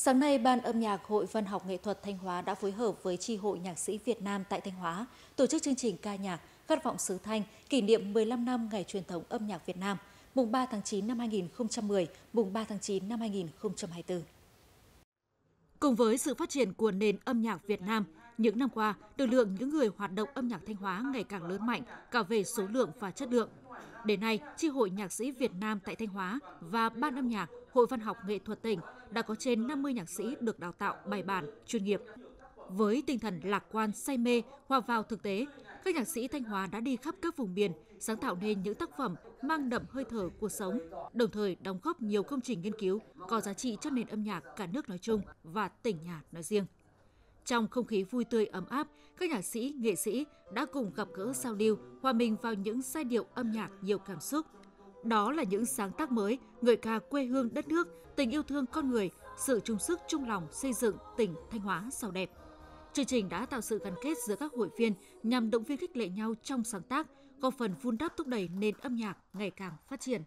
Sáng nay, Ban âm nhạc Hội Văn học Nghệ thuật Thanh Hóa đã phối hợp với Tri hội Nhạc sĩ Việt Nam tại Thanh Hóa tổ chức chương trình ca nhạc Khát vọng xứ Thanh kỷ niệm 15 năm ngày truyền thống âm nhạc Việt Nam, mùng 3 tháng 9 năm 2010, mùng 3 tháng 9 năm 2024. Cùng với sự phát triển của nền âm nhạc Việt Nam, những năm qua, lực lượng những người hoạt động âm nhạc Thanh Hóa ngày càng lớn mạnh cả về số lượng và chất lượng. Đến nay, Chi hội Nhạc sĩ Việt Nam tại Thanh Hóa và Ban âm nhạc Hội Văn học Nghệ thuật tỉnh đã có trên 50 nhạc sĩ được đào tạo bài bản, chuyên nghiệp. Với tinh thần lạc quan, say mê, hòa vào thực tế, các nhạc sĩ Thanh Hóa đã đi khắp các vùng miền, sáng tạo nên những tác phẩm mang đậm hơi thở cuộc sống, đồng thời đóng góp nhiều công trình nghiên cứu có giá trị cho nền âm nhạc cả nước nói chung và tỉnh nhà nói riêng. Trong không khí vui tươi ấm áp, các nhạc sĩ, nghệ sĩ đã cùng gặp gỡ giao lưu, hòa mình vào những giai điệu âm nhạc nhiều cảm xúc. Đó là những sáng tác mới, người ca quê hương đất nước, tình yêu thương con người, sự chung sức chung lòng xây dựng tỉnh Thanh Hóa giàu đẹp. Chương trình đã tạo sự gắn kết giữa các hội viên nhằm động viên khích lệ nhau trong sáng tác, góp phần vun đắp thúc đẩy nền âm nhạc ngày càng phát triển.